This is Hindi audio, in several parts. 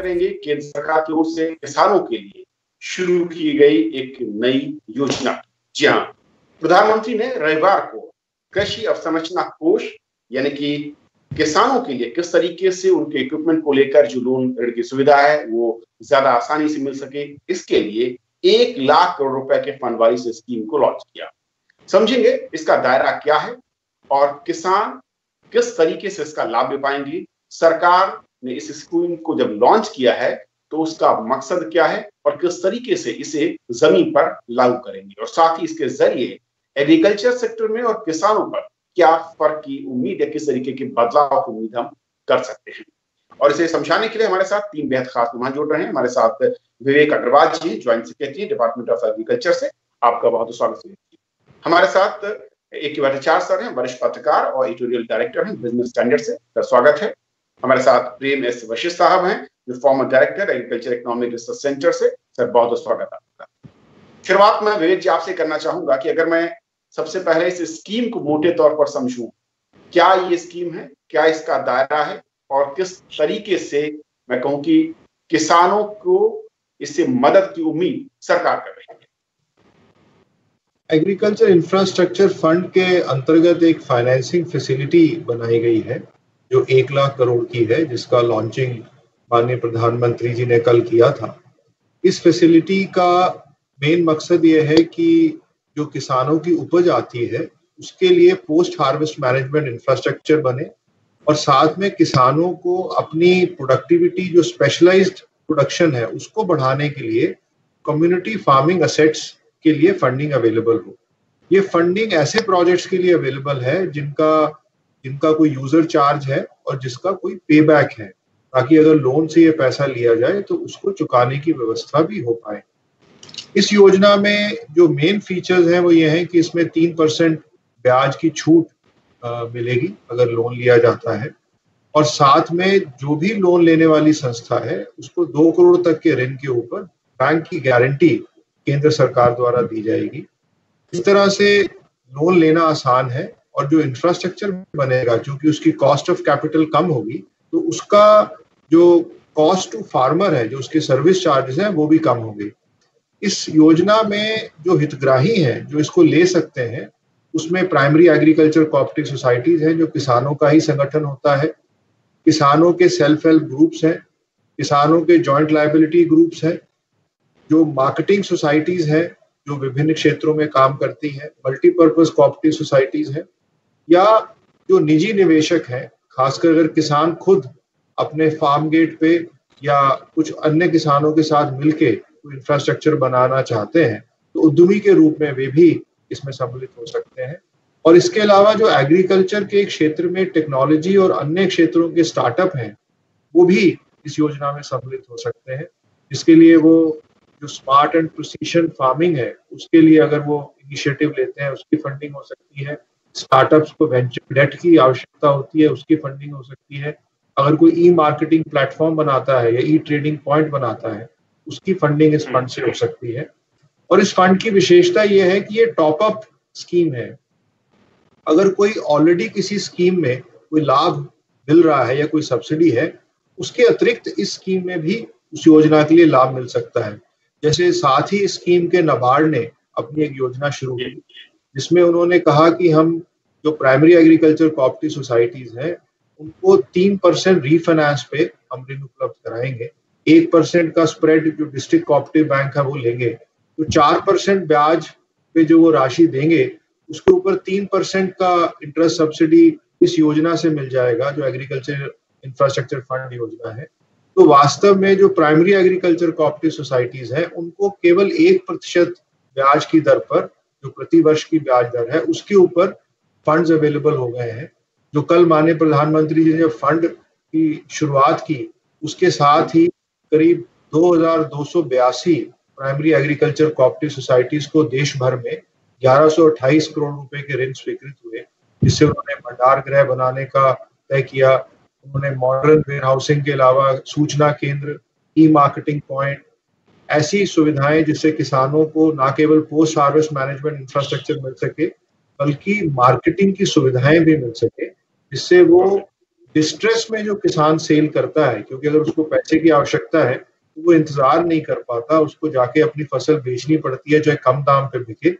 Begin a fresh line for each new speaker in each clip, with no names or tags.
करेंगे केंद्र सरकार की ओर से किसानों के लिए शुरू की गई एक नई योजना। जी हाँ प्रधानमंत्री ने रविवार को कृषि अवसंरचना कोष, यानी कि किसानों के लिए किस तरीके से उनके इक्विपमेंट को लेकर जो लोन ऋण की सुविधा है, वो ज़्यादा आसानी से मिल सके, इसके लिए एक लाख करोड़ रुपए के फंड वाली स्कीम को लॉन्च किया। समझेंगे इसका दायरा क्या है और किसान किस तरीके से इसका लाभ ले पाएँगे? सरकार ने इस स्कीम को जब लॉन्च किया है तो उसका मकसद क्या है और किस तरीके से इसे ज़मीन पर लागू करेंगे? और साथ ही इसके ज़रिए एग्रीकल्चर सेक्टर में और किसानों पर क्या फ़र्क की उम्मीद है किस तरीके के बदलाव की उम्मीद हम कर सकते हैं? और इसे समझाने के लिए हमारे साथ तीन बेहद खास मेहमान जुड़ रहे हैं। हमारे साथ Vivek Agarwal ji, joint secretary department of agriculture से आपका बहुत स्वागत है। हमारे साथ एक भट्टाचार्य सर हैं, वरिष्ठ पत्रकार और एडिटोरियल डायरेक्टर हैं बिज़नेस स्टैंडर्ड से। सर, स्वागत है। हमारे साथ प्रेम एस वशिष्ठ साहब हैं, जो former director agriculture economic research centre से। सर बहुत बहुत स्वागत आपका। शुरुआत में विवेक जी आपसे करना चाहूँगा कि अगर मैं सबसे पहले इस स्कीम को मोटे तौर पर समझूं, क्या ये स्कीम है? क्या इसका दायरा है? और किस तरीके से मैं कहूँ कि किसानों को इससे मदद की उम्मीद सरकार कर रही है?
एग्रीकल्चर इंफ्रास्ट्रक्चर फंड के अंतर्गत एक फाइनेंसिंग फैसिलिटी बनाई गई है। जो एक लाख करोड़ की है, जिसका लॉन्चिंग माननीय प्रधानमंत्री जी ने कल किया था। इस फैसिलिटी का मेन मकसद ये है कि जो किसानों की उपज आती है, उसके लिए पोस्ट हार्वेस्ट मैनेजमेंट इंफ्रास्ट्रक्चर बने और साथ में किसानों को अपनी प्रोडक्टिविटी जो स्पेशलाइज्ड प्रोडक्शन है, उसको बढ़ाने के लिए कम्युनिटी फ़ार्मिंग असेट्स के लिए फंडिंग अवेलेबल हो। ये फंडिंग ऐसे प्रोजेक्ट्स के लिए अवेलेबल है, जिनका जिनका कोई यूज़र चार्ज है और जिसका कोई पे बैक है, ताकि अगर लोन से ये पैसा लिया जाए तो उसको चुकाने की व्यवस्था भी हो पाए। इस योजना में जो मेन फीचर्स हैं, वो ये हैं कि इसमें तीन परसेंट ब्याज की छूट मिलेगी, अगर लोन लिया जाता है। और साथ में जो भी लोन लेने वाली संस्था है, उसको दो करोड़ तक के ऋण के ऊपर बैंक की गारंटी केंद्र सरकार द्वारा दी जाएगी। इस तरह से लोन लेना आसान है और जो इंफ्रास्ट्रक्चर बनेगा क्योंकि उसकी कॉस्ट ऑफ़ कैपिटल कम होगी तो उसका जो कॉस्ट टू फार्मर है, जो उसके सर्विस चार्जेस हैं, वो भी कम होंगे। इस योजना में जो हितग्राही हैं, जो इसको ले सकते हैं, उसमें प्राइमरी एग्रीकल्चर कोऑपरेटिव सोसाइटीज हैं, जो किसानों का ही संगठन होता है। किसानों के सेल्फ हेल्प ग्रुप्स हैं, किसानों के जॉइंट लाइबिलिटी ग्रुप्स हैं, जो मार्केटिंग सोसाइटीज हैं, जो विभिन्न क्षेत्रों में काम करती हैं मल्टीपर्पज कोऑपरेटिव सोसाइटीज हैं। या जो निजी निवेशक हैं, खासकर अगर किसान खुद अपने फार्म गेट पे या कुछ अन्य किसानों के साथ मिलके इंफ्रास्ट्रक्चर बनाना चाहते हैं तो उद्यमी के रूप में वे भी इसमें सम्मिलित हो सकते हैं। और इसके अलावा जो एग्रीकल्चर के क्षेत्र में टेक्नोलॉजी और अन्य क्षेत्रों के स्टार्टअप हैं, वो भी इस योजना में सम्मिलित हो सकते हैं। जिसके लिए वो जो स्मार्ट एंड प्रोसीशन फ़ार्मिंग है, उसके लिए अगर वो इनिशिएटिव लेते हैं, उसकी फंडिंग हो सकती है स्टार्टअप्स को वेंचर डेट की आवश्यकता होती है, उसकी फंडिंग हो सकती है। अगर कोई ई मार्केटिंग प्लेटफॉर्म बनाता है या ई ट्रेडिंग पॉइंट बनाता है, उसकी फंडिंग इस फंड से हो सकती है। और इस फंड की विशेषता यह है कि ये टॉप अप स्कीम है। अगर कोई ऑलरेडी किसी स्कीम में कोई लाभ मिल रहा है या कोई सब्सिडी है, उसके अतिरिक्त इस स्कीम में भी उस योजना के लिए लाभ मिल सकता है। जैसे साथ ही स्कीम के नबार्ड ने अपनी एक योजना शुरू की। जिसमें उन्होंने कहा कि हम जो प्राइमरी एग्रीकल्चर कोऑपरेटिव सोसाइटीज हैं, उनको तीन परसेंट रीफाइनेंस पे हम ऋण उपलब्ध कराएँगे। एक परसेंट का स्प्रेड जो डिस्ट्रिक्ट कोऑपरेटिव बैंक है, वो लेंगे। तो चार परसेंट ब्याज पे जो वो राशि देंगे, उसके ऊपर तीन परसेंट का इंटरेस्ट सब्सिडी इस योजना से मिल जाएगा, जो एग्रीकल्चर इंफ्रास्ट्रक्चर फंड योजना है। तो वास्तव में जो प्राइमरी एग्रीकल्चर कोऑपरेटिव सोसाइटीज है, उनको केवल एक प्रतिशत ब्याज की दर पर जो प्रति वर्ष की ब्याज दर है, उसके ऊपर फंड्स अवेलेबल हो गए हैं, जो कल माननीय प्रधानमंत्री जी ने फंड की शुरुआत की, उसके साथ ही करीब दो हज़ार दो सौ बयासी प्राइमरी एग्रीकल्चर कोऑपरेटिव सोसाइटीज को देश भर में 1128 करोड़ रुपए के ऋण स्वीकृत हुए, जिससे उन्होंने भंडार गृह बनाने का तय किया, उन्होंने मॉडर्न वेयर हाउसिंग के अलावा सूचना केंद्र ई मार्केटिंग पॉइंट ऐसी सुविधाएँ जिससे किसानों को ना केवल पोस्ट हार्वेस्ट मैनेजमेंट इंफ्रास्ट्रक्चर मिल सके, बल्कि मार्केटिंग की सुविधाएँ भी मिल सके, जिससे वो डिस्ट्रेस में जो किसान सेल करता है, क्योंकि अगर उसको पैसे की आवश्यकता है तो वो इंतज़ार नहीं कर पाता, उसको जाके अपनी फ़सल बेचनी पड़ती है, चाहे कम दाम पे बिके,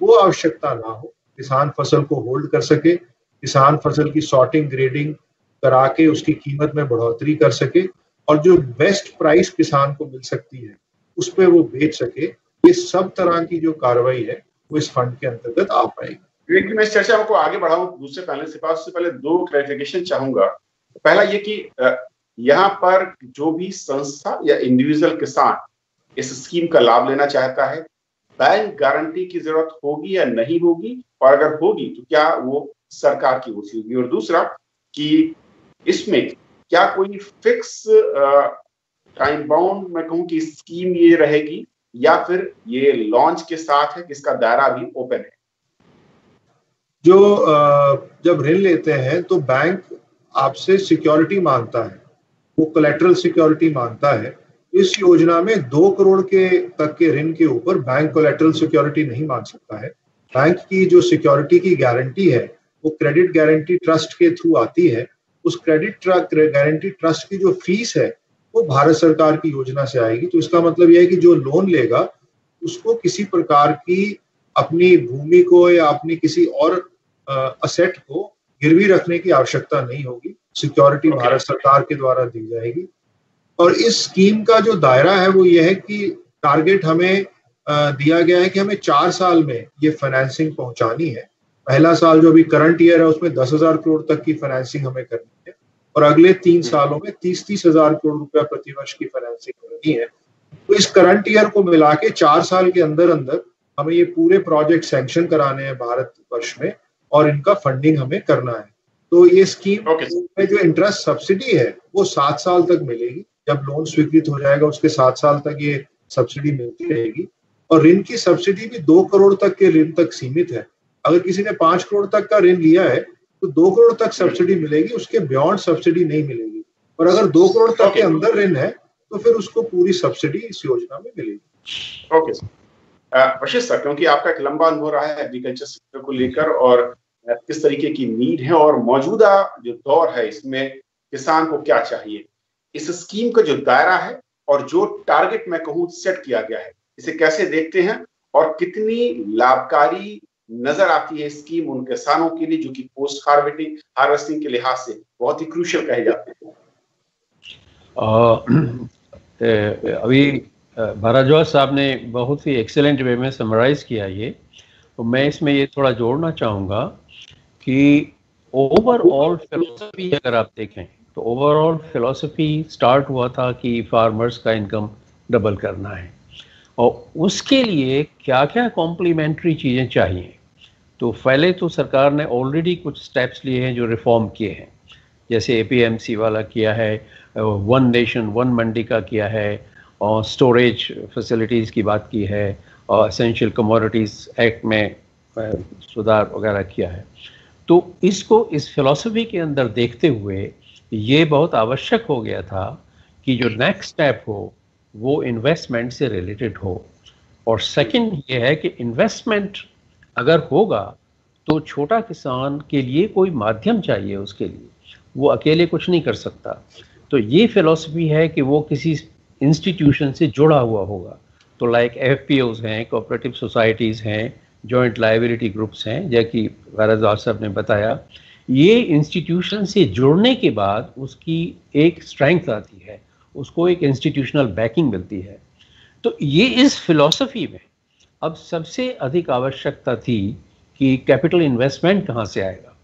वो आवश्यकता ना हो, किसान फ़सल को होल्ड कर सके, किसान फ़सल की सॉर्टिंग ग्रेडिंग करा के उसकी कीमत में बढ़ोतरी कर सके, और जो बेस्ट प्राइस किसान को मिल सकती है उस पर वो भेज सके। ये सब तरह की जो कार्रवाई है, वो इस फंड के अंतर्गत आ पाएगी।
लेकिन मैं इस चर्चा को आगे बढ़ाऊं, दूसरे पैनल से पास से पहले दो क्लैरिफिकेशन चाहूँगा। पहला ये कि यहाँ पर जो भी संस्था या इंडिविजुअल किसान इस स्कीम का लाभ लेना चाहता है बैंक गारंटी की ज़रूरत होगी या नहीं होगी? और अगर होगी तो क्या वो सरकार की ओर से होगी? और दूसरा कि इसमें क्या कोई फिक्स टाइम बाउंड मैं कहूँ कि स्कीम ये रहेगी, या फिर ये लॉन्च के साथ है, जिसका दायरा भी ओपन है।
जो जब ऋण लेते हैं तो बैंक आपसे सिक्योरिटी माँगता है। वो कोलेट्रल सिक्योरिटी माँगता है। इस योजना में दो करोड़ के तक के ऋण के ऊपर बैंक कोलेट्रल सिक्योरिटी नहीं मांग सकता है। बैंक की जो सिक्योरिटी की गारंटी है, वो क्रेडिट गारंटी ट्रस्ट के थ्रू आती है। उस क्रेडिट गारंटी ट्रस्ट की जो फ़ीस है वो भारत सरकार की योजना से आएगी। तो इसका मतलब यह है कि जो लोन लेगा उसको किसी प्रकार की अपनी भूमि को या अपनी किसी और असेट को गिरवी रखने की आवश्यकता नहीं होगी। Security okay. भारत सरकार के द्वारा दी जाएगी। और इस स्कीम का जो दायरा है वो ये है कि टारगेट हमें दिया गया है कि हमें चार साल में ये फाइनेंसिंग पहुंचानी है। पहला साल जो अभी करंट ईयर है उसमें दस हज़ार करोड़ तक की फाइनेंसिंग हमें करनी है। और अगले तीन hmm. सालों में तीस तीस हज़ार करोड़ रुपया प्रतिवर्ष की फाइनेंसिंग करनी है। तो इस करंट ईयर को मिला के चार साल के अंदर अंदर हमें ये पूरे प्रोजेक्ट सैंक्शन कराने हैं भारत वर्ष में और इनका फंडिंग हमें करना है। तो ये स्कीम okay. में जो इंटरेस्ट सब्सिडी है वो सात साल तक मिलेगी। जब लोन स्वीकृत हो जाएगा उसके सात साल तक ये सब्सिडी मिलती रहेगी। और ऋण की सब्सिडी भी दो करोड़ तक के ऋण तक सीमित है। अगर किसी ने पाँच करोड़ तक का ऋण लिया है तो दो करोड़ तक सब्सिडी मिलेगी उसके बियॉन्ड सब्सिडी नहीं मिलेगी। और अगर दो करोड़ तक के अंदर ऋण है तो फिर उसको पूरी सब्सिडी इस योजना में मिलेगी।
ओके वशिष्ठ सर क्योंकि आपका एक लंबा अनुभव रहा है एग्रीकल्चर सेक्टर को लेकर और किस तरीके की नीड है और मौजूदा जो दौर है इसमें किसान को क्या चाहिए? इस स्कीम का जो दायरा है और जो टारगेट मैं कहूँ सेट किया गया है इसे कैसे देखते हैं और कितनी लाभकारी नज़र आती है स्कीम उन किसानों के लिए, जो कि पोस्ट हार्वेस्टिंग हार्वेस्टिंग के लिहाज से बहुत ही क्रूशियल कहे जाते हैं।
अभी भारद्वाज साहब ने बहुत ही एक्सेलेंट वे में समराइज किया ये। तो मैं इसमें ये थोड़ा जोड़ना चाहूँगा कि ओवरऑल फिलोसफी अगर आप देखें तो ओवरऑल फिलोसफी स्टार्ट हुआ था कि फार्मर्स का इनकम डबल करना है। और उसके लिए क्या क्या कॉम्प्लीमेंट्री चीज़ें चाहिए? तो पहले तो सरकार ने ऑलरेडी कुछ स्टेप्स लिए हैं जो रिफॉर्म किए हैं। जैसे एपीएमसी वाला किया है वन नेशन वन मंडी का किया है, और स्टोरेज फैसिलिटीज़ की बात की है, और असेंशियल कमोडिटीज़ एक्ट में सुधार वगैरह किया है। तो इसको इस फिलॉसफी के अंदर देखते हुए ये बहुत आवश्यक हो गया था कि जो नेक्स्ट स्टेप हो, वो इन्वेस्टमेंट से रिलेटेड हो। और सेकंड ये है कि इन्वेस्टमेंट अगर होगा तो छोटा किसान के लिए कोई माध्यम चाहिए उसके लिए। वो अकेले कुछ नहीं कर सकता। तो ये फिलॉसफी है कि वो किसी इंस्टीट्यूशन से जुड़ा हुआ होगा। तो लाइक एफ़ पी ओज हैं कोऑपरेटिव सोसाइटीज़ हैं जॉइंट लाइबिलिटी ग्रुप्स हैं, जैसे भारद्वाज साहब ने बताया। ये इंस्टीट्यूशन से जुड़ने के बाद उसकी एक स्ट्रेंथ आती है। उसको एक इंस्टीट्यूशनल बैकिंग मिलती है। तो ये इस फिलॉसफी में अब सबसे अधिक आवश्यकता थी कि कैपिटल इन्वेस्टमेंट कहाँ से आएगा।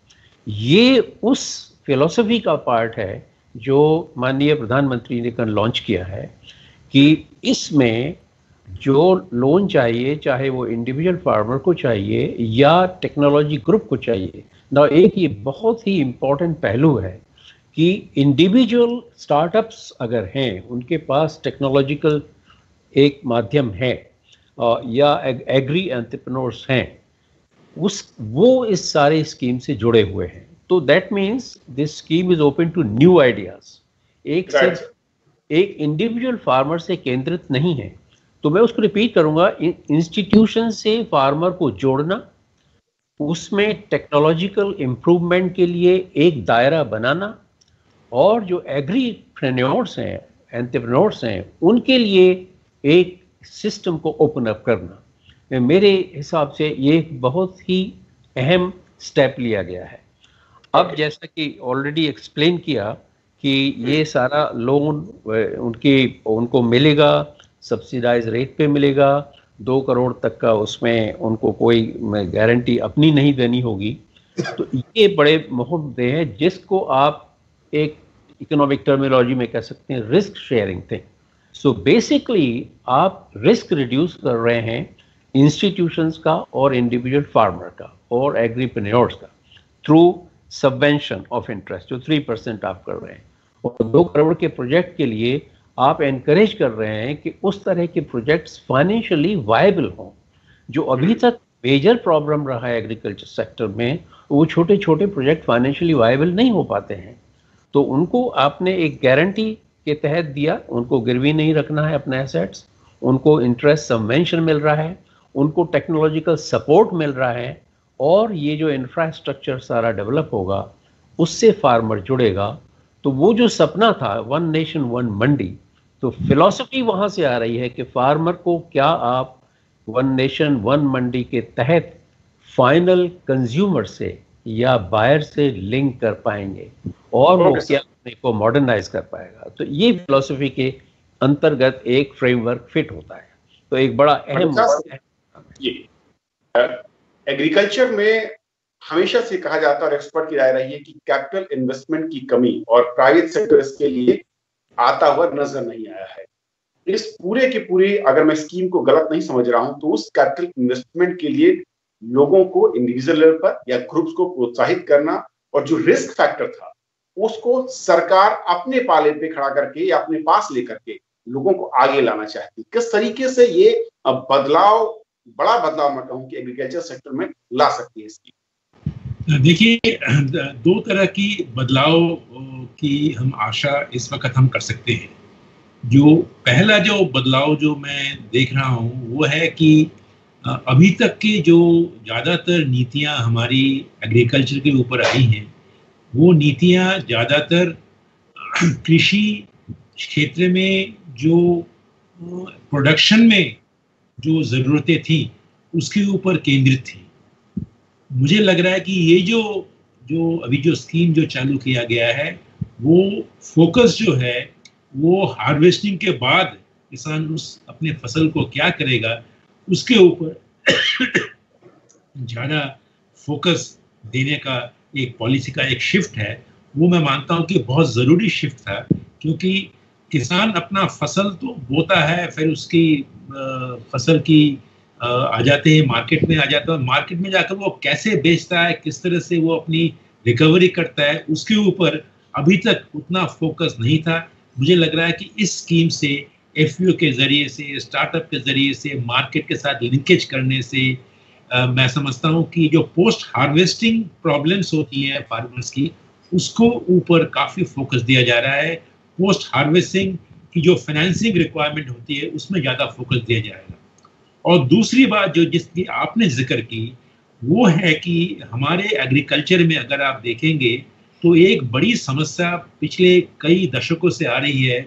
ये उस फिलॉसफी का पार्ट है जो माननीय प्रधानमंत्री ने कल लॉन्च किया है कि इसमें जो लोन चाहिए, चाहे वो इंडिविजुअल फार्मर को चाहिए या टेक्नोलॉजी ग्रुप को चाहिए। ना एक ये बहुत ही इम्पोर्टेंट पहलू है कि इंडिविजुअल स्टार्टअप्स अगर हैं, उनके पास टेक्नोलॉजिकल एक माध्यम है। या एग्री एंटरप्रेन्योर्स हैं उस वो इस सारे स्कीम से जुड़े हुए हैं। तो that means this scheme is open to new ideas एक सिर्फ़ एक इंडिविजुअल फार्मर से केंद्रित नहीं है। तो मैं उसको रिपीट करूँगा इंस्टीट्यूशन से फार्मर को जोड़ना उसमें टेक्नोलॉजिकल इम्प्रूवमेंट के लिए एक दायरा बनाना और जो एग्रीप्रेन्योर्स हैं एंटरप्रेन्योर्स हैं उनके लिए एक सिस्टम को ओपन अप करना। मेरे हिसाब से ये बहुत ही अहम स्टेप लिया गया है। अब जैसा कि ऑलरेडी एक्सप्लेन किया कि ये सारा लोन उनकी उनको मिलेगा सब्सिडाइज रेट पे मिलेगा दो करोड़ तक का उसमें उनको कोई गारंटी अपनी नहीं देनी होगी। तो ये बड़े मुहदे हैं जिसको आप एक इकोनॉमिक टर्मिनोलॉजी में कह सकते हैं रिस्क शेयरिंग थे सो बेसिकली आप रिस्क रिड्यूस कर रहे हैं इंस्टीट्यूशंस का और इंडिविजुअल फार्मर का और एग्रीप्रेन्योर्स का थ्रू सबवेंशन ऑफ़ इंटरेस्ट जो थ्री परसेंट आप कर रहे हैं। और दो करोड़ के प्रोजेक्ट के लिए आप एनकरेज कर रहे हैं कि उस तरह के प्रोजेक्ट्स फाइनेंशियली वायबल हों, जो अभी तक मेजर प्रॉब्लम रहा है एग्रीकल्चर सेक्टर में, वो छोटे छोटे प्रोजेक्ट फाइनेंशियली वायबल नहीं हो पाते हैं। तो उनको आपने एक गारंटी के तहत दिया, उनको गिरवी नहीं रखना है अपने एसेट्स उनको इंटरेस्ट सबवेंशन मिल रहा है, उनको टेक्नोलॉजिकल सपोर्ट मिल रहा है, और ये जो इंफ्रास्ट्रक्चर सारा डेवलप होगा, उससे फार्मर जुड़ेगा। तो वो जो सपना था वन नेशन वन मंडी तो फिलॉसफी वहाँ से आ रही है कि फार्मर को क्या आप वन नेशन वन मंडी के तहत फाइनल कंज्यूमर से या बायर से लिंक कर पाएँगे। और वो क्या अपने को मॉडर्नाइज कर पाएगा। तो ये फिलोसफी के अंतर्गत एक फ्रेमवर्क फिट होता है। तो एक बड़ा अहम
एग्रीकल्चर में हमेशा से कहा जाता है और एक्सपर्ट की राय रही है कि कैपिटल इन्वेस्टमेंट की कमी और प्राइवेट सेक्टर इसके लिए आता हुआ नज़र नहीं आया है। इस पूरे के पूरे अगर मैं स्कीम को गलत नहीं समझ रहा हूँ तो उस कैपिटल इन्वेस्टमेंट के लिए लोगों को इंडिविजुअल लेवल पर या ग्रुप्स को प्रोत्साहित करना और जो रिस्क फैक्टर था उसको सरकार अपने पाले पे खड़ा करके या अपने पास लेकर के लोगों को आगे लाना चाहती किस तरीके से ये बदलाव, बड़ा बदलाव मैं कहूँ कि एग्रीकल्चर सेक्टर में ला सकती है इसकी।
देखिए, दो तरह की बदलाव की हम आशा इस वक्त हम कर सकते हैं। जो पहला जो बदलाव जो मैं देख रहा हूँ, वो है कि अभी तक की जो ज़्यादातर नीतियाँ हमारी एग्रीकल्चर के ऊपर आई हैं वो नीतियाँ ज़्यादातर कृषि क्षेत्र में जो प्रोडक्शन में जो ज़रूरतें थी, उसके ऊपर केंद्रित थी। मुझे लग रहा है कि ये जो जो अभी जो स्कीम जो चालू किया गया है, वो फोकस जो है, वो हार्वेस्टिंग के बाद किसान उस अपने फ़सल को क्या करेगा, उसके ऊपर ज़्यादा फोकस देने का एक पॉलिसी का एक शिफ्ट है, वो मैं मानता हूँ कि बहुत ज़रूरी शिफ्ट था, क्योंकि किसान अपना फ़सल तो बोता है, फिर उसकी फ़सल की आ जाते हैं मार्केट में आ जाता है मार्केट में जाकर वो कैसे बेचता है, किस तरह से वो अपनी रिकवरी करता है, उसके ऊपर अभी तक उतना फोकस नहीं था। मुझे लग रहा है कि इस स्कीम से एफ़ के ज़रिए से स्टार्टअप के ज़रिए से मार्केट के साथ लिंकेज करने से मैं समझता हूँ कि जो पोस्ट हार्वेस्टिंग प्रॉब्लम्स होती हैं फार्मर्स की, उसको ऊपर काफ़ी फोकस दिया जा रहा है। पोस्ट हार्वेस्टिंग की जो फाइनेंसिंग रिक्वायरमेंट होती है, उसमें ज़्यादा फोकस दिया जाएगा। और दूसरी बात जो जिसकी आपने ज़िक्र की, वो है कि हमारे एग्रीकल्चर में अगर आप देखेंगे तो एक बड़ी समस्या पिछले कई दशकों से आ रही है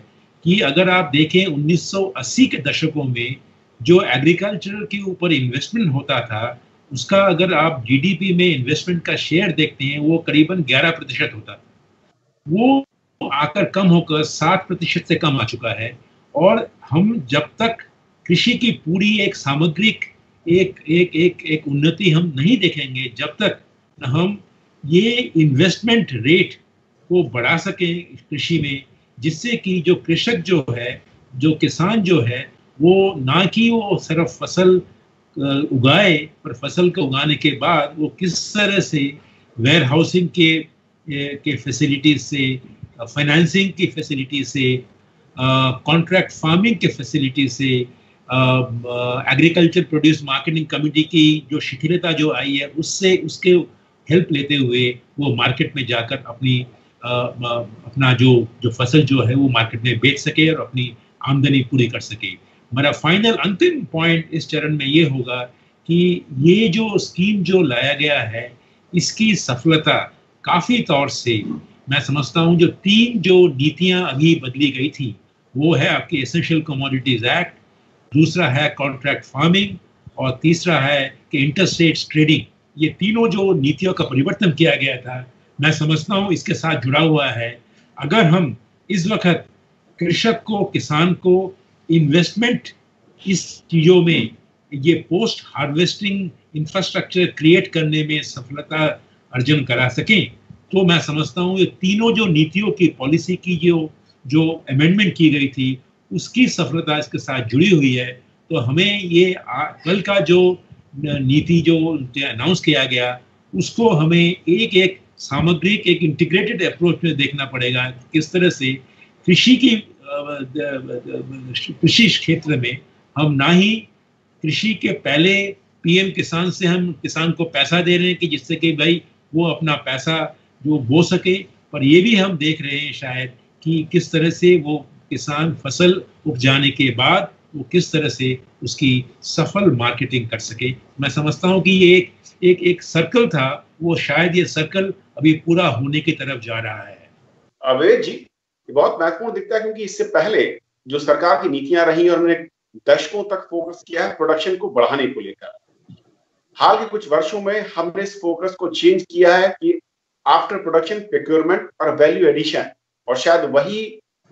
कि अगर आप देखें 1980 के दशकों में जो एग्रीकल्चर के ऊपर इन्वेस्टमेंट होता था, उसका अगर आप जीडीपी में इन्वेस्टमेंट का शेयर देखते हैं, वो करीबन 11 प्रतिशत होता। था वो आकर कम होकर 60 प्रतिशत से कम आ चुका है। और हम जब तक कृषि की पूरी एक सामग्रिक, एक एक एक एक उन्नति हम नहीं देखेंगे, जब तक हम ये इन्वेस्टमेंट रेट को बढ़ा सकें कृषि में, जिससे कि जो कृषक जो है, जो किसान जो है वो ना कि वो सिर्फ़ फ़सल उगाए पर फ़सल को उगाने के बाद वो किस तरह से वेयर हाउसिंग के के फैसिलिटीज़ से फाइनेंसिंग की फैसिलिटी से कॉन्ट्रैक्ट फ़ार्मिंग के फैसिलिटी से एग्रीकल्चर प्रोड्यूस मार्केटिंग कमिटी की जो शिथिलता जो आई है उससे उसके हेल्प लेते हुए वो मार्केट में जाकर अपनी आ, अपना जो जो फ़सल जो है वो मार्केट में बेच सके और अपनी आमदनी पूरी कर सके। मेरा फाइनल अंतिम पॉइंट इस चरण में ये होगा कि ये जो स्कीम जो लाया गया है, इसकी सफलता काफ़ी तौर से, मैं समझता हूँ, जो तीन जो नीतियाँ अभी बदली गई थी, वो है आपकी एसेंशियल कमोडिटीज एक्ट दूसरा है कॉन्ट्रैक्ट फ़ार्मिंग और तीसरा है कि इंटरस्टेट ट्रेडिंग ये तीनों जो नीतियों का परिवर्तन किया गया था, मैं समझता हूँ, इसके साथ जुड़ा हुआ है। अगर हम इस वक्त कृषक को, किसान को इन्वेस्टमेंट इस चीज़ों में, ये पोस्ट हार्वेस्टिंग इंफ्रास्ट्रक्चर क्रिएट करने में सफलता अर्जन करा सकें तो मैं समझता हूँ ये तीनों जो नीतियों की पॉलिसी की जो जो अमेंडमेंट की गई थी, उसकी सफलता इसके साथ जुड़ी हुई है। तो हमें ये कल का जो नीति जो अनाउंस किया गया, उसको हमें एक एक सामग्रिक एक इंटीग्रेटेड अप्रोच में देखना पड़ेगा, किस तरह से कृषि की कृषि क्षेत्र में हम ना ही कृषि के पहले पीएम किसान से हम किसान को पैसा दे रहे हैं कि जिससे कि भाई वो अपना पैसा जो बो सके, पर ये भी हम देख रहे हैं शायद कि किस तरह से वो किसान फ़सल उपजाने के बाद वो किस तरह से उसकी सफल मार्केटिंग कर सके। मैं समझता हूँ कि ये एक एक एक सर्कल था, वो शायद ये सर्कल अभी पूरा होने की तरफ़ जा रहा है।
अवेद जी ये बहुत महत्वपूर्ण दिखता है क्योंकि इससे पहले जो सरकार की नीतियाँ रही और उन्होंने दशकों तक फोकस किया है प्रोडक्शन को बढ़ाने को लेकर। हाल के कुछ वर्षों में हमने इस फोकस को चेंज किया है कि आफ्टर प्रोडक्शन प्रिक्योरमेंट और वैल्यू एडिशन और शायद वही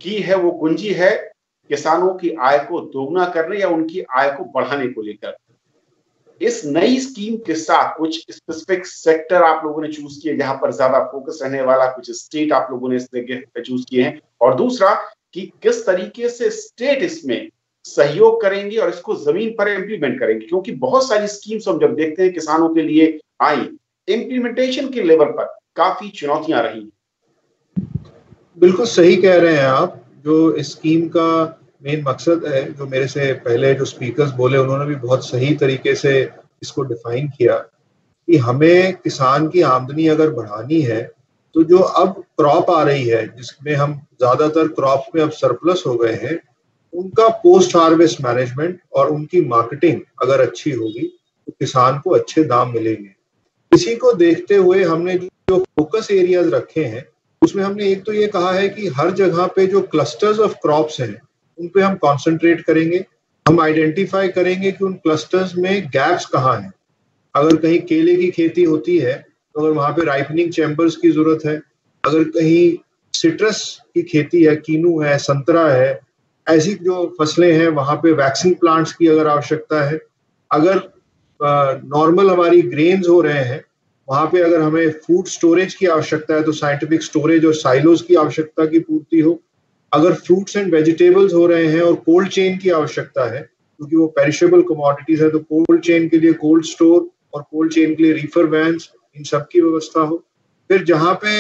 की है, वो कुंजी है किसानों की आय को दोगुना करने या उनकी आय को बढ़ाने को लेकर। इस नई स्कीम के साथ कुछ स्पेसिफिक सेक्टर आप लोगों ने चूज़ किए, जहाँ पर ज़्यादा फोकस रहने वाला कुछ स्टेट आप लोगों ने इसमें चूज़ किए हैं। और दूसरा कि किस तरीके से स्टेट इसमें सहयोग करेंगे और इसको ज़मीन पर इंप्लीमेंट करेंगे। क्योंकि बहुत सारी स्कीम्स हम जब देखते हैं, किसानों के लिए आई इंप्लीमेंटेशन के लेवल पर काफ़ी चुनौतियाँ रही
बिल्कुल सही कह रहे हैं आप, जो स्कीम का मेन मकसद है, जो मेरे से पहले जो स्पीकर्स बोले, उन्होंने भी बहुत सही तरीके से इसको डिफाइन किया कि हमें किसान की आमदनी अगर बढ़ानी है तो जो अब क्रॉप आ रही है, जिसमें हम ज़्यादातर क्रॉप में अब सरप्लस हो गए हैं, उनका पोस्ट हार्वेस्ट मैनेजमेंट और उनकी मार्केटिंग अगर अच्छी होगी तो किसान को अच्छे दाम मिलेंगे। इसी को देखते हुए हमने जो फोकस एरियाज़ रखे हैं, उसमें हमने एक तो ये कहा है कि हर जगह पे जो क्लस्टर्स ऑफ़ क्रॉप्स हैं उन पे हम कॉन्सेंट्रेट करेंगे, हम आइडेंटिफाई करेंगे कि उन क्लस्टर्स में गैप्स कहाँ हैं। अगर कहीं केले की खेती होती है तो अगर वहाँ पे राइपनिंग चैम्बर्स की ज़रूरत है। अगर कहीं सिट्रस की खेती है, कीनू है, संतरा है, ऐसी जो फ़सलें हैं, वहाँ पे वैक्सीन प्लांट्स की अगर आवश्यकता है। अगर नॉर्मल हमारी ग्रेन्स हो रहे हैं, वहाँ पे अगर हमें फ़ूड स्टोरेज की आवश्यकता है तो साइंटिफिक स्टोरेज और साइलोज की आवश्यकता की पूर्ति हो। अगर फ्रूट्स एंड वेजिटेबल्स हो रहे हैं और कोल्ड चेन की आवश्यकता है, क्योंकि वो पेरिशेबल कमोडिटीज है तो कोल्ड चेन के लिए कोल्ड स्टोर और कोल्ड चेन के लिए रिफर वैन इन सब की व्यवस्था हो। फिर जहाँ पे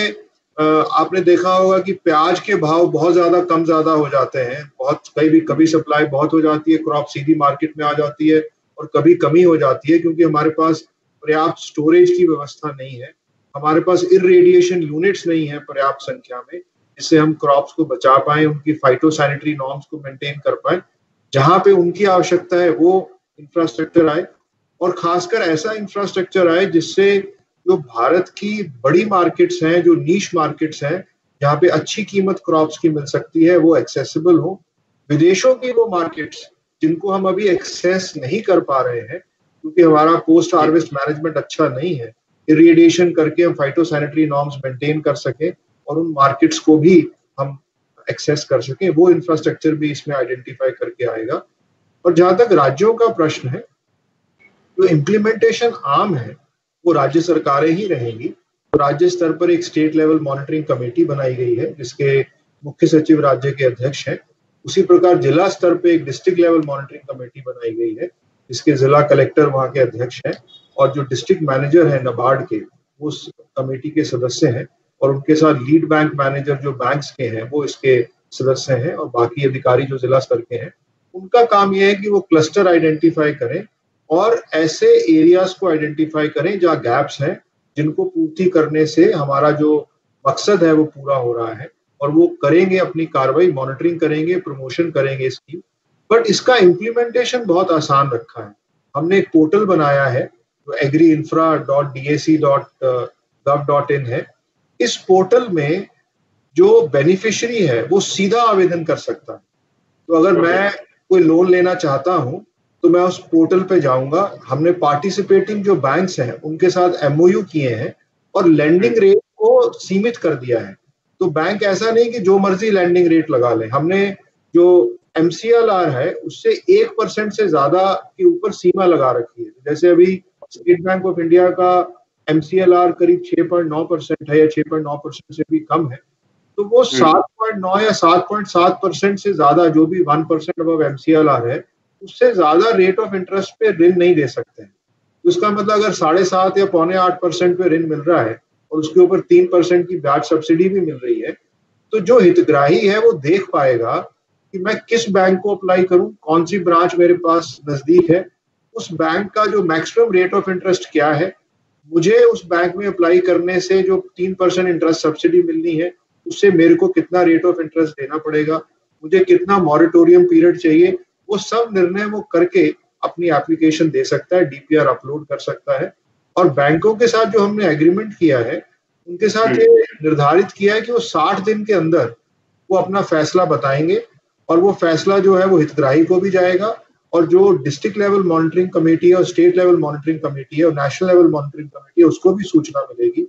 आपने देखा होगा कि प्याज के भाव बहुत ज़्यादा, कम ज़्यादा हो जाते हैं। बहुत कई भी कभी सप्लाई बहुत हो जाती है क्रॉप सीधी मार्केट में आ जाती है और कभी कमी हो जाती है, क्योंकि हमारे पास पर्याप्त स्टोरेज की व्यवस्था नहीं है। हमारे पास इरेडिएशन यूनिट्स नहीं है पर्याप्त संख्या में। जिससे हम क्रॉप्स को बचा पाए, उनकी फाइटोसैनिटरी नॉर्म्स को मेंटेन कर पाए, जहाँ पे उनकी आवश्यकता है, वो इंफ्रास्ट्रक्चर आए। और खासकर ऐसा इंफ्रास्ट्रक्चर आए जिससे जो भारत की बड़ी मार्केट्स हैं, जो नीच मार्केट्स हैं, जहाँ पे अच्छी कीमत क्रॉप्स की मिल सकती है, वो एक्सेसिबल हो। विदेशों की वो मार्केट्स जिनको हम अभी एक्सेस नहीं कर पा रहे हैं, क्योंकि हमारा पोस्ट हार्वेस्ट मैनेजमेंट अच्छा नहीं है इरिएडिएशन करके हम फाइटोसैनिटरी नॉर्म्स मेंटेन कर सके। और उन मार्केट्स को भी हम एक्सेस कर सके, वो इंफ्रास्ट्रक्चर भी इसमें आइडेंटिफाई करके आएगा। और जहाँ तक राज्यों का प्रश्न है, जो इम्प्लीमेंटेशन आम है, वो राज्य सरकारें ही रहेंगी। तो राज्य स्तर पर एक स्टेट लेवल मॉनिटरिंग कमेटी बनाई गई है, जिसके मुख्य सचिव राज्य के अध्यक्ष हैं। उसी प्रकार जिला स्तर पर एक डिस्ट्रिक्ट लेवल मॉनिटरिंग कमेटी बनाई गई है, जिसके जिला कलेक्टर वहाँ के अध्यक्ष हैं। और जो डिस्ट्रिक्ट मैनेजर है नबार्ड के उस कमेटी के सदस्य हैं। और उनके साथ लीड बैंक मैनेजर जो बैंक्स के हैं, वो इसके सदस्य हैं और बाकी अधिकारी जो जिला स्तर के हैं, उनका काम यह है कि वो क्लस्टर आइडेंटिफाई करें और ऐसे एरियाज़ को आइडेंटिफाई करें जहाँ गैप्स हैं, जिनको पूर्ति करने से हमारा जो मकसद है वो पूरा हो रहा है और वो करेंगे अपनी कार्रवाई मॉनिटरिंग करेंगे प्रमोशन करेंगे इसकी। बट इसका इम्प्लीमेंटेशन बहुत आसान रखा है। हमने एक पोर्टल बनाया है, जो agri infra dot D A C dot gov dot in है। इस पोर्टल में जो बेनिफिशियरी है वो सीधा आवेदन कर सकता है। तो अगर मैं कोई लोन लेना चाहता हूँ तो मैं उस पोर्टल पे जाऊँगा। हमने पार्टिसिपेटिंग जो बैंक्स हैं उनके साथ एमओयू किए हैं और लैंडिंग रेट को सीमित कर दिया है। तो बैंक ऐसा नहीं कि जो मर्ज़ी लैंडिंग रेट लगा ले। हमने जो एमसीएलआर है उससे एक परसेंट से ज़्यादा के ऊपर सीमा लगा रखी है। जैसे अभी स्टेट बैंक ऑफ़ इंडिया का एमसीएलआर करीब 6.9 परसेंट है या 6.9 परसेंट से भी कम है तो वो 7.9 हम्म। या 7.7 परसेंट से ज़्यादा जो भी वन परसेंट अब एमसीएलआर है उससे ज़्यादा रेट ऑफ़ इंटरेस्ट पे ऋण नहीं दे सकते हैं उसका मतलब अगर साढ़े सात या पौने आठ परसेंट पे ऋण मिल रहा है और उसके ऊपर तीन परसेंट की ब्याज सब्सिडी भी मिल रही है तो जो हितग्राही है वो देख पाएगा कि मैं किस बैंक को अप्लाई करूँ कौन सी ब्रांच मेरे पास नज़दीक है उस बैंक का जो मैक्सिमम रेट ऑफ़ इंटरेस्ट क्या है मुझे उस बैंक में अप्लाई करने से जो तीन परसेंट इंटरेस्ट सब्सिडी मिलनी है उससे मेरे को कितना रेट ऑफ़ इंटरेस्ट देना पड़ेगा? मुझे कितना मॉरिटोरियम पीरियड चाहिए? वो सब निर्णय वो करके अपनी एप्लीकेशन दे सकता है डीपीआर अपलोड कर सकता है। और बैंकों के साथ जो हमने एग्रीमेंट किया है उनके साथ। ये निर्धारित किया है कि वो साठ दिन के अंदर वो अपना फैसला बताएँगे और वो फैसला जो है वो हितग्राही को भी जाएगा और जो डिस्ट्रिक्ट लेवल मॉनिटरिंग कमेटी है और स्टेट लेवल मॉनिटरिंग कमेटी है और नेशनल लेवल मॉनिटरिंग कमेटी है उसको भी सूचना मिलेगी।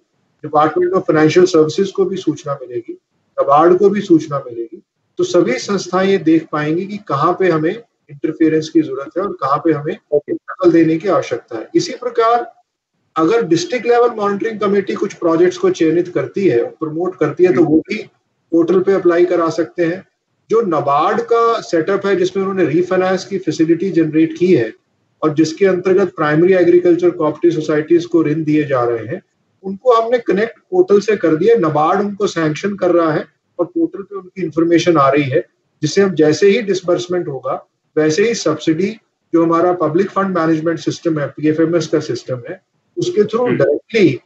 डिपार्टमेंट ऑफ़ फाइनेंशियल सर्विसेज़ को भी सूचना मिलेगी। नबार्ड को भी सूचना मिलेगी। तो सभी संस्थाएँ ये देख पाएँगी कि कहाँ पे हमें इंटरफेरेंस की ज़रूरत है और कहाँ पे हमें दखल देने की आवश्यकता है। इसी प्रकार अगर डिस्ट्रिक्ट लेवल मॉनिटरिंग कमेटी कुछ प्रोजेक्ट्स को चयनित करती है प्रमोट करती है तो वो भी पोर्टल पे अप्लाई करा सकते हैं। जो नबार्ड का सेटअप है जिसमें उन्होंने रीफाइनेंस की फैसिलिटी जनरेट की है और जिसके अंतर्गत प्राइमरी एग्रीकल्चर कोऑपरेटिव सोसाइटीज को ऋण दिए जा रहे हैं उनको हमने कनेक्ट पोर्टल से कर दिया नबार्ड उनको सैंक्शन कर रहा है और पोर्टल पे उनकी इंफॉर्मेशन आ रही है जिससे हम जैसे ही डिसबर्समेंट होगा वैसे ही सब्सिडी जो हमारा पब्लिक फंड मैनेजमेंट सिस्टम है पीएफएमएस का सिस्टम है उसके थ्रू डायरेक्टली हम्म।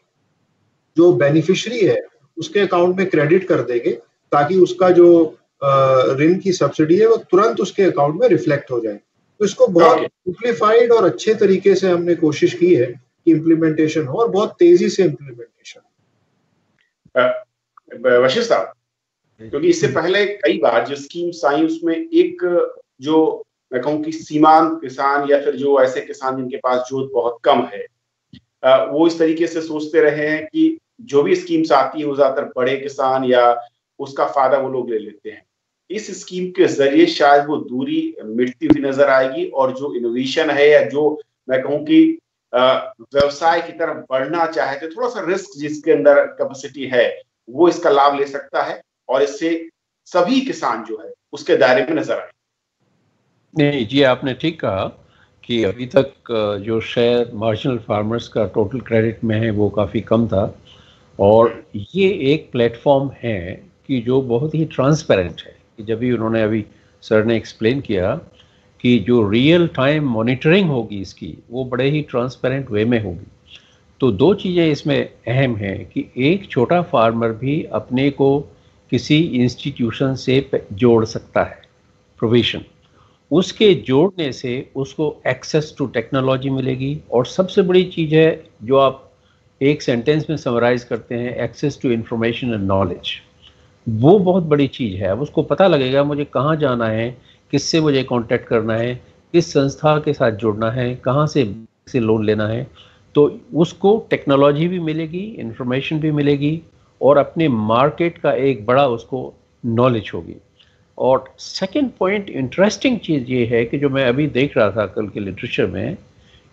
जो बेनिफिशियरी है उसके अकाउंट में क्रेडिट कर देंगे ताकि उसका जो ऋण की सब्सिडी है वो तुरंत उसके अकाउंट में रिफ्लेक्ट हो जाए। तो इसको बहुत सिंप्लीफाइड और अच्छे तरीके से हमने कोशिश की है कि इम्प्लीमेंटेशन हो और बहुत तेज़ी से इम्प्लीमेंटेशन
वशिष्ठ साहब क्योंकि इससे पहले कई बार जो स्कीम्स आई उसमें एक जो मैं कहूँ कि सीमांत किसान या फिर जो ऐसे किसान जिनके पास जोत बहुत कम है वो इस तरीके से सोचते रहे हैं कि जो भी स्कीम्स आती है वो ज़्यादातर बड़े किसान या उसका फ़ायदा वो लोग ले लेते हैं। इस स्कीम के ज़रिए शायद वो दूरी मिटती हुई नज़र आएगी और जो इनोवेशन है या जो मैं कहूँ कि व्यवसाय की तरफ़ बढ़ना चाहे तो थोड़ा सा रिस्क जिसके अंदर कैपेसिटी है, वो इसका लाभ ले सकता है और इससे सभी किसान जो है, उसके दायरे में नज़र आए
नहीं, जी आपने ठीक कहा कि अभी तक जो शेयर मार्जिनल फार्मर्स का टोटल क्रेडिट में है वो काफ़ी कम था और ये एक प्लेटफॉर्म है कि जो बहुत ही ट्रांसपेरेंट है। कि जब भी उन्होंने अभी सर ने एक्सप्लेन किया कि जो रियल टाइम मॉनिटरिंग होगी इसकी, वो बड़े ही ट्रांसपेरेंट वे में होगी। तो दो चीज़ें इसमें अहम हैं कि एक छोटा फार्मर भी अपने को किसी इंस्टीट्यूशन से जोड़ सकता है प्रोविशन उसके जोड़ने से उसको एक्सेस टू टेक्नोलॉजी मिलेगी और सबसे बड़ी चीज़ है जो आप एक सेंटेंस में समराइज करते हैं access to information and knowledge वो बहुत बड़ी चीज़ है। अब उसको पता लगेगा मुझे कहाँ जाना है, किससे मुझे कांटेक्ट करना है, किस संस्था के साथ जुड़ना है, कहाँ से से लोन लेना है। तो उसको टेक्नोलॉजी भी मिलेगी इंफॉर्मेशन भी मिलेगी और अपने मार्केट का एक बड़ा उसको नॉलेज होगी। और सेकंड पॉइंट इंटरेस्टिंग चीज़ ये है कि जो मैं अभी देख रहा था कल के लिटरेचर में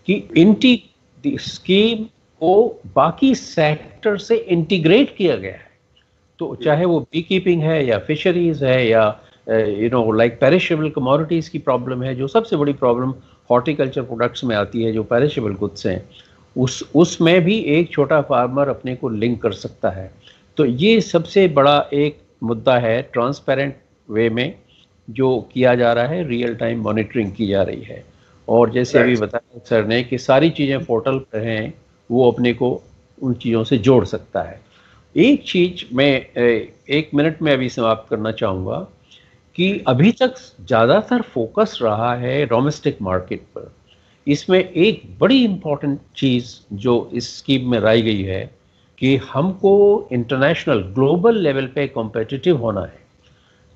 कि इंटी स्कीम को बाकी सेक्टर से इंटीग्रेट किया गया है। तो चाहे वो बी कीपिंग है या फिशरीज है या you know like perishable commodities की प्रॉब्लम है जो सबसे बड़ी प्रॉब्लम हॉर्टिकल्चर प्रोडक्ट्स में आती है जो पेरिशेबल गुड्स हैं उस उसमें भी एक छोटा फार्मर अपने को लिंक कर सकता है। तो ये सबसे बड़ा एक मुद्दा है ट्रांसपेरेंट वे में जो किया जा रहा है रियल टाइम मॉनिटरिंग की जा रही है। और जैसे अभी बताया सर ने कि सारी चीज़ें पोर्टल पर हैं वो अपने को उन चीज़ों से जोड़ सकता है। एक चीज़ मैं एक मिनट में अभी समाप्त करना चाहूँगा कि अभी तक ज़्यादातर फोकस रहा है डोमेस्टिक मार्केट पर। इसमें एक बड़ी इंपॉर्टेंट चीज़ जो इस स्कीम में लाई गई है कि हमको इंटरनेशनल ग्लोबल लेवल पे कॉम्पिटिटिव होना है।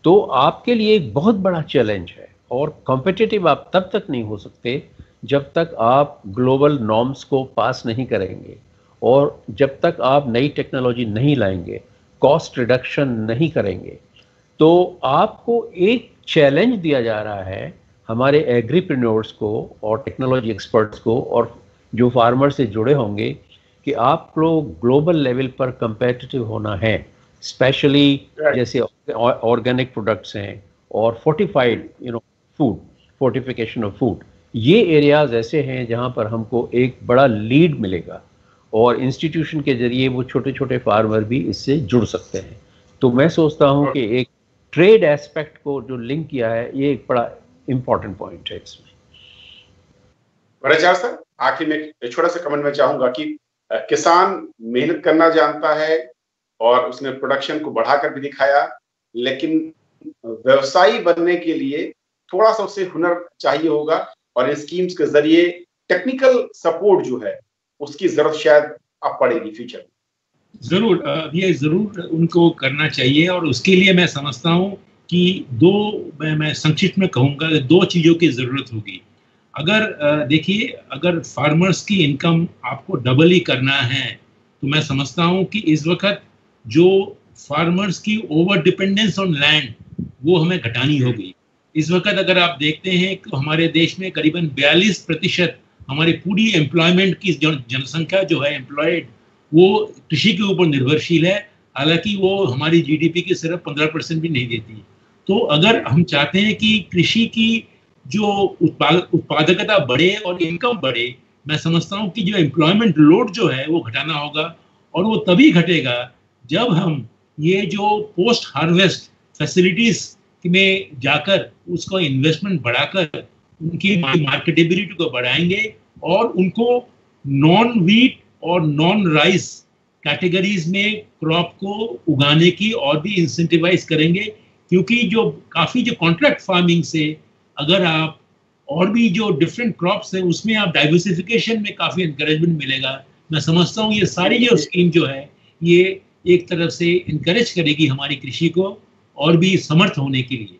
तो आपके लिए एक बहुत बड़ा चैलेंज है और कॉम्पिटिटिव आप तब तक नहीं हो सकते जब तक आप ग्लोबल नॉर्म्स को पास नहीं करेंगे। और जब तक आप नई टेक्नोलॉजी नहीं लाएँगे कॉस्ट रिडक्शन नहीं करेंगे तो आपको एक चैलेंज दिया जा रहा है हमारे एग्रीप्रेन्योर्स को और टेक्नोलॉजी एक्सपर्ट्स को और जो फार्मर से जुड़े होंगे कि आप लोग ग्लोबल लेवल पर कंपेटिटिव होना है स्पेशली जैसे ऑर्गेनिक प्रोडक्ट्स हैं और fortified you know food fortification of food ये एरियाज़ ऐसे हैं जहाँ पर हमको एक बड़ा लीड मिलेगा। और इंस्टीट्यूशन के ज़रिए वो छोटे छोटे फार्मर भी इससे जुड़ सकते हैं। तो मैं सोचता हूँ कि एक ट्रेड एस्पेक्ट को जो लिंक किया है, ये एक बड़ा इंपॉर्टेंट पॉइंट है इसमें।
सर, आखिर में छोटा सा कमेंट में चाहूँगा कि किसान मेहनत करना जानता है और उसने प्रोडक्शन को बढ़ाकर भी दिखाया, लेकिन व्यवसायी बनने के लिए थोड़ा सा उसे हुनर चाहिए होगा और इन स्कीम्स के ज़रिए टेक्निकल सपोर्ट जो है उसकी ज़रूरत शायद अब पड़ेगी फ्यूचर
ज़रूर ये ज़रूर उनको करना चाहिए और उसके लिए मैं समझता हूँ कि दो, मैं मैं संक्षिप्त में कहूँगा, दो चीज़ों की ज़रूरत होगी। अगर देखिए, अगर फार्मर्स की इनकम आपको डबल ही करना है तो मैं समझता हूँ कि इस वक्त जो फार्मर्स की ओवर डिपेंडेंस ऑन लैंड वो हमें घटानी होगी। इस वक्त अगर आप देखते हैं तो हमारे देश में करीबन 42 प्रतिशत हमारी पूरी एम्प्लॉयमेंट की जनसंख्या जो है एम्प्लॉयड वो कृषि के ऊपर निर्भरशील है। हालाँकि वो हमारी जीडीपी की सिर्फ़ 15 परसेंट भी नहीं देती। तो अगर हम चाहते हैं कि कृषि की जो उत्पाद, उत्पादकता बढ़े और इनकम बढ़े, मैं समझता हूँ कि जो एम्प्लॉयमेंट लोड जो है, वो घटाना होगा और वो तभी घटेगा जब हम ये जो पोस्ट हार्वेस्ट फैसिलिटीज़ में जाकर उसको इन्वेस्टमेंट बढ़ाकर उनकी मार्केटेबिलिटी को बढ़ाएँगे और उनको नॉन व्हीट और नॉन राइस कैटेगरीज में क्रॉप को उगाने की और भी इंसेंटिवाइज करेंगे। क्योंकि जो, काफ़ी जो कॉन्ट्रैक्ट फ़ार्मिंग से अगर आप और भी जो डिफरेंट क्रॉप्स हैं, उसमें आप डाइवर्सिफिकेशन में काफ़ी इंकरेजमेंट मिलेगा। मैं समझता हूँ ये सारी जो स्कीम जो है, ये एक तरफ़ से इंकरेज करेगी हमारी कृषि को और भी समर्थ होने के लिए।